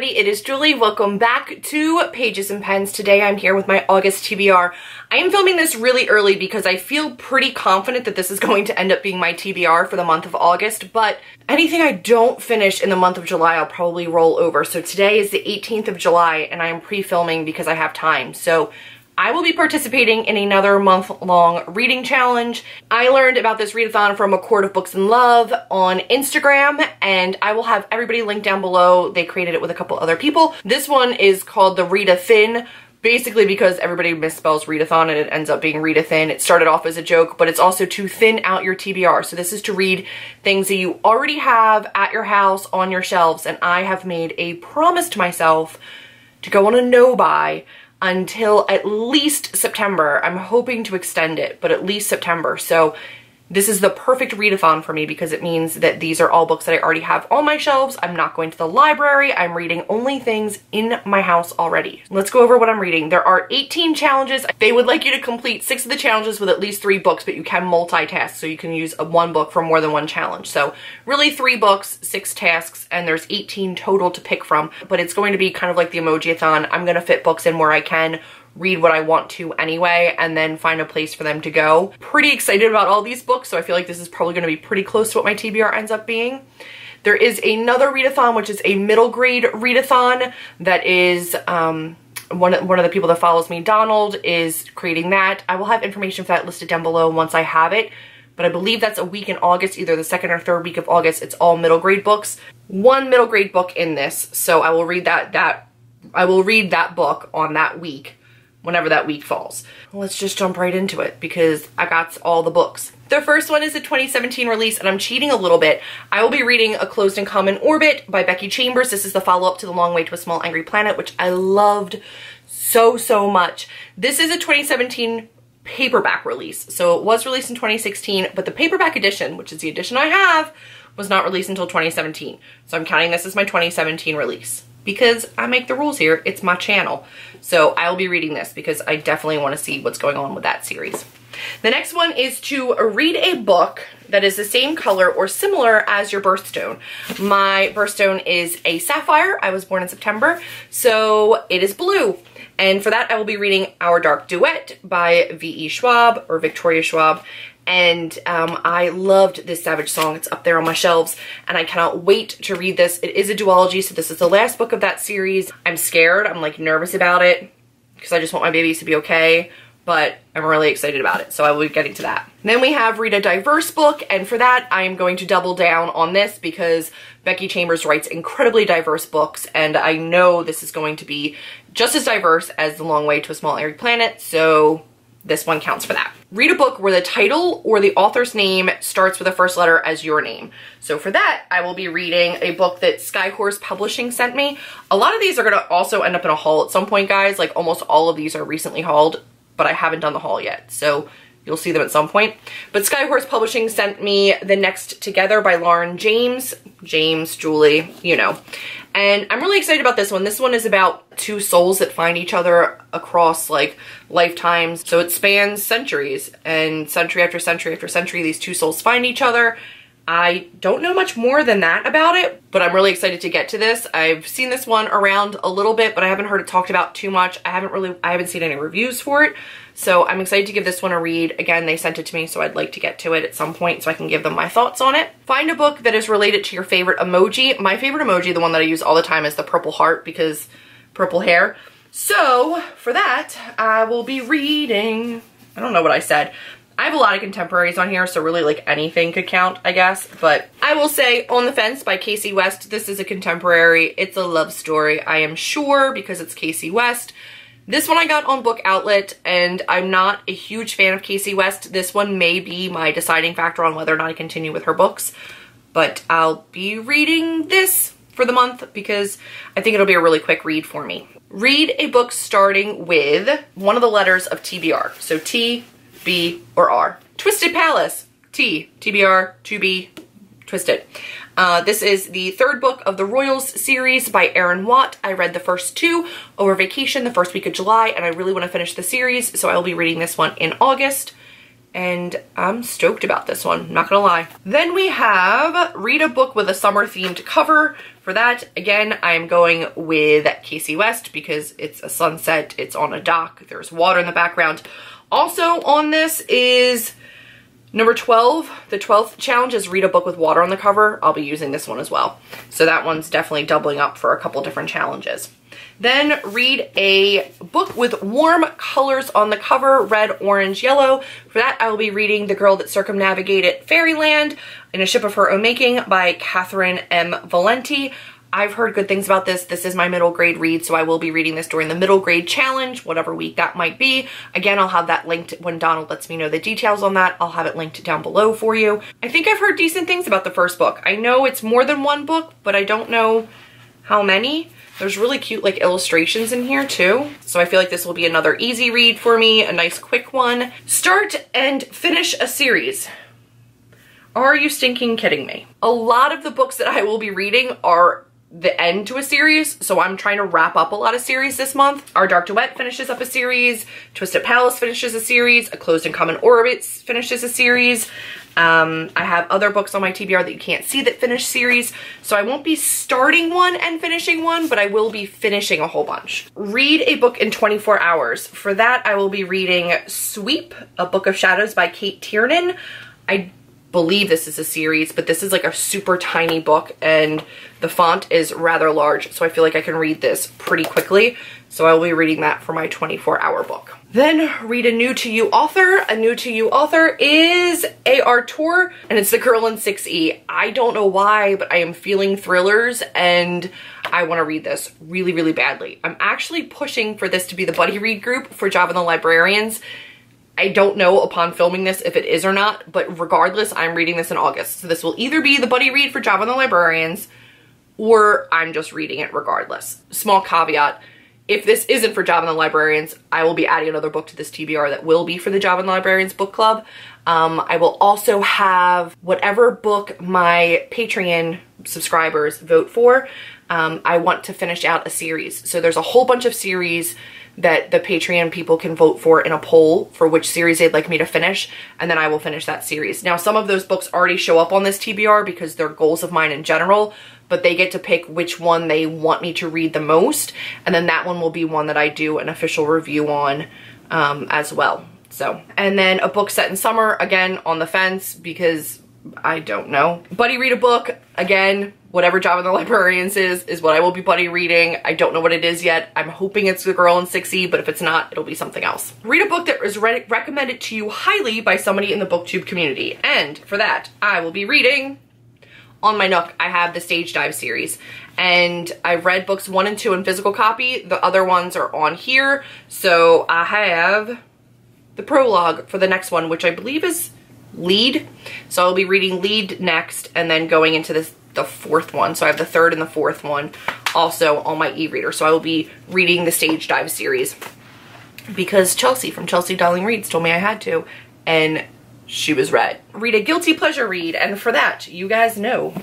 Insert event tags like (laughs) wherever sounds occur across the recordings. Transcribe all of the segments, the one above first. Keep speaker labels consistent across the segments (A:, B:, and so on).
A: everybody, it is Julie. Welcome back to Pages and Pens. Today I'm here with my August TBR. I am filming this really early because I feel pretty confident that this is (laughs) going to end up being my TBR for the month of August, but anything I don't finish in the month of July I'll probably roll over. So today is the 18th of July and I am pre-filming because I have time. So I will be participating in another month-long reading challenge. I learned about this readathon from A Court of Books and Love on Instagram, and I will have everybody linked down below. They created it with a couple other people. This one is called the Read a Thin, basically because everybody misspells readathon and it ends up being read a thin. It started off as a joke, but it's also to thin out your TBR. So this is to read things that you already have at your house on your shelves, and I have made a promise to myself to go on a no-buy until at least September. I'm hoping to extend it, but at least September. So this is the perfect readathon for me because it means that these are all books that I already have on my shelves. I'm not going to the library. I'm reading only things in my house already. Let's go over what I'm reading. There are 18 challenges. They would like you to complete six of the challenges with at least three books, but you can multitask, so you can use a one book for more than one challenge. So really three books, six tasks, and there's 18 total to pick from, but it's going to be kind of like the Emoji-a-thon. I'm gonna fit books in where I can read what I want to anyway and then find a place for them to go. Pretty excited about all these books, so I feel like this is probably going to be pretty close to what my TBR ends up being. There is another readathon, which is a middle grade readathon that is um, one, one of the people that follows me, Donald, is creating that. I will have information for that listed down below once I have it but I believe that's a week in August, either the second or third week of August. It's all middle grade books. One middle grade book in this, so I will read that that I will read that book on that week whenever that week falls. Let's just jump right into it because I got all the books. The first one is a 2017 release and I'm cheating a little bit. I will be reading A Closed and Common Orbit by Becky Chambers. This is the follow-up to The Long Way to a Small Angry Planet, which I loved so, so much. This is a 2017 paperback release. So it was released in 2016, but the paperback edition, which is the edition I have, was not released until 2017. So I'm counting this as my 2017 release because I make the rules here. It's my channel. So I will be reading this because I definitely want to see what's going on with that series. The next one is to read a book that is the same color or similar as your birthstone. My birthstone is a sapphire. I was born in September, so it is blue. And for that, I will be reading Our Dark Duet by V.E. Schwab or Victoria Schwab and um, I loved this Savage song. It's up there on my shelves and I cannot wait to read this. It is a duology, so this is the last book of that series. I'm scared. I'm like nervous about it because I just want my babies to be okay, but I'm really excited about it, so I will be getting to that. Then we have Read a Diverse book, and for that, I am going to double down on this because Becky Chambers writes incredibly diverse books, and I know this is going to be just as diverse as The Long Way to a Small Angry Planet, so this one counts for that. Read a book where the title or the author's name starts with the first letter as your name. So for that, I will be reading a book that Skyhorse Publishing sent me. A lot of these are gonna also end up in a haul at some point, guys. Like almost all of these are recently hauled, but I haven't done the haul yet. So You'll see them at some point. But Skyhorse Publishing sent me The Next Together by Lauren James. James, Julie, you know. And I'm really excited about this one. This one is about two souls that find each other across like lifetimes. So it spans centuries and century after century after century, these two souls find each other. I don't know much more than that about it, but I'm really excited to get to this. I've seen this one around a little bit, but I haven't heard it talked about too much. I haven't really, I haven't seen any reviews for it. So I'm excited to give this one a read. Again, they sent it to me, so I'd like to get to it at some point so I can give them my thoughts on it. Find a book that is related to your favorite emoji. My favorite emoji, the one that I use all the time, is the purple heart because purple hair. So for that, I will be reading, I don't know what I said. I have a lot of contemporaries on here, so really like anything could count, I guess. But I will say On the Fence by Kasie West. This is a contemporary. It's a love story, I am sure, because it's Kasie West. This one I got on Book Outlet, and I'm not a huge fan of Kasie West. This one may be my deciding factor on whether or not I continue with her books, but I'll be reading this for the month because I think it'll be a really quick read for me. Read a book starting with one of the letters of TBR. So T, B, or R. Twisted Palace, T, TBR, 2B, Twisted. Uh, this is the third book of the Royals series by Erin Watt. I read the first two over vacation the first week of July, and I really want to finish the series, so I will be reading this one in August. And I'm stoked about this one, not gonna lie. Then we have read a book with a summer themed cover. For that, again, I'm going with Kasie West because it's a sunset, it's on a dock, there's water in the background. Also on this is number 12. The 12th challenge is read a book with water on the cover. I'll be using this one as well. So that one's definitely doubling up for a couple different challenges. Then read a book with warm colors on the cover, red, orange, yellow. For that, I will be reading The Girl That Circumnavigated Fairyland in a Ship of Her Own Making by Catherynne M. Valente. I've heard good things about this. This is my middle grade read, so I will be reading this during the middle grade challenge, whatever week that might be. Again, I'll have that linked when Donald lets me know the details on that. I'll have it linked down below for you. I think I've heard decent things about the first book. I know it's more than one book, but I don't know how many. There's really cute like illustrations in here too. So I feel like this will be another easy read for me, a nice quick one. Start and finish a series. Are you stinking kidding me? A lot of the books that I will be reading are the end to a series, so I'm trying to wrap up a lot of series this month. Our Dark Duet finishes up a series, Twisted Palace finishes a series, A Closed and Common Orbits finishes a series. Um, I have other books on my TBR that you can't see that finish series, so I won't be starting one and finishing one, but I will be finishing a whole bunch. Read a book in 24 hours. For that, I will be reading Sweep, A Book of Shadows by Cate Tiernan. I believe this is a series, but this is like a super tiny book and the font is rather large, so I feel like I can read this pretty quickly. So I will be reading that for my 24 hour book. Then read a new to you author. A new to you author is A.R. Torre and it's The Girl in 6E. I don't know why, but I am feeling thrillers and I want to read this really, really badly. I'm actually pushing for this to be the buddy read group for Job and the Librarians. I don't know upon filming this if it is or not, but regardless, I'm reading this in August. So this will either be the buddy read for Job and the Librarians or I'm just reading it regardless. Small caveat, if this isn't for Job and the Librarians, I will be adding another book to this TBR that will be for the Job and the Librarians book club. Um, I will also have whatever book my Patreon subscribers vote for. Um, I want to finish out a series. So there's a whole bunch of series that the Patreon people can vote for in a poll for which series they'd like me to finish, and then I will finish that series. Now, some of those books already show up on this TBR because they're goals of mine in general, but they get to pick which one they want me to read the most. And then that one will be one that I do an official review on um, as well. So, and then a book set in summer, again, on the fence because I don't know. Buddy read a book, again, whatever Job of the Librarians is, is what I will be buddy reading. I don't know what it is yet. I'm hoping it's The Girl in 6E, but if it's not, it'll be something else. Read a book that was re recommended to you highly by somebody in the booktube community. And for that, I will be reading on my Nook, I have the Stage Dive series. And I've read books one and two in physical copy. The other ones are on here. So I have the prologue for the next one, which I believe is Lead. So I'll be reading Lead next and then going into this the fourth one. So I have the third and the fourth one also on my e-reader. So I will be reading the Stage Dive series because Chelsea from Chelsea Dolling Reads told me I had to. And she was right. Read a guilty pleasure read, and for that, you guys know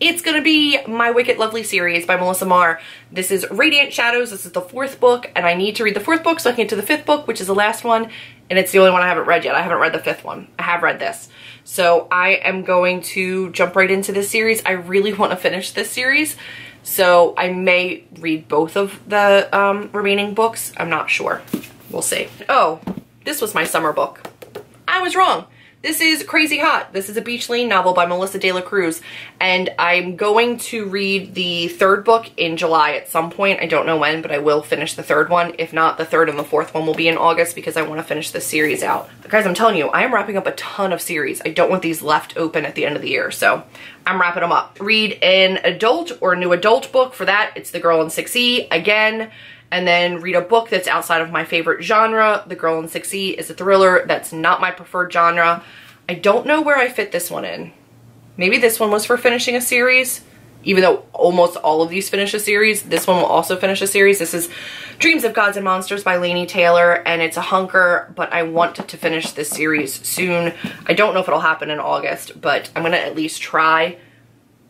A: it's gonna be my Wicked Lovely series by Melissa Marr. This is Radiant Shadows. This is the fourth book, and I need to read the fourth book so I can get to the fifth book, which is the last one, and it's the only one I haven't read yet. I haven't read the fifth one. I have read this. So I am going to jump right into this series. I really want to finish this series, so I may read both of the um, remaining books. I'm not sure. We'll see. Oh, this was my summer book. I was wrong. This is Crazy Hot. This is a Beach Lane novel by Melissa De La Cruz. And I'm going to read the third book in July at some point. I don't know when, but I will finish the third one. If not, the third and the fourth one will be in August because I want to finish the series out. But guys, I'm telling you, I am wrapping up a ton of series. I don't want these left open at the end of the year, so I'm wrapping them up. Read an adult or new adult book. For that, it's The Girl in 6E. Again, and then read a book that's outside of my favorite genre. The Girl in 6E is a thriller. That's not my preferred genre. I don't know where I fit this one in. Maybe this one was for finishing a series. Even though almost all of these finish a series, this one will also finish a series. This is Dreams of Gods and Monsters by Laini Taylor, and it's a hunker, but I want to finish this series soon. I don't know if it'll happen in August, but I'm going to at least try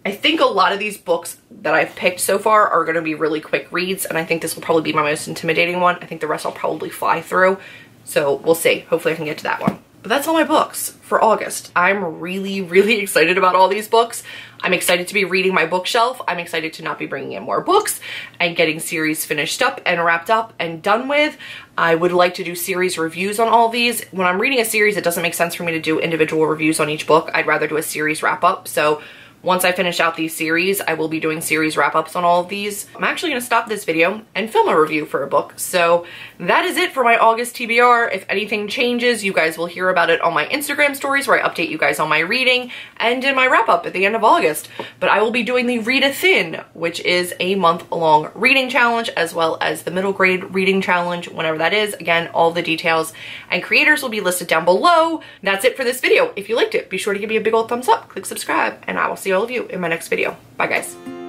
A: I think a lot of these books that I've picked so far are going to be really quick reads, and I think this will probably be my most intimidating one. I think the rest I'll probably fly through, so we'll see. Hopefully I can get to that one. But that's all my books for August. I'm really, really (laughs) excited about all these books. I'm excited to be reading my bookshelf. I'm excited to not be bringing in more books and getting series finished up and wrapped up and done with. I would like to do series reviews on all these. When I'm reading a series, it doesn't make sense for me to do individual reviews on each book. I'd rather do a series wrap up. So once I finish out these series, I will be doing series wrap-ups on all of these. I'm actually going to stop this video and film a review for a book. So that is it for my August TBR. If anything changes, you guys will hear about it on my Instagram stories where I update you guys on my reading and in my wrap-up at the end of August. But I will be doing the Read a Thin, which is a month-long reading challenge, as well as the middle grade reading challenge, whenever that is. Again, all the details and creators will be listed down below. That's it for this video. If you liked it, be sure to give me a big old thumbs up, click subscribe, and I will see all of you in my next video. Bye guys.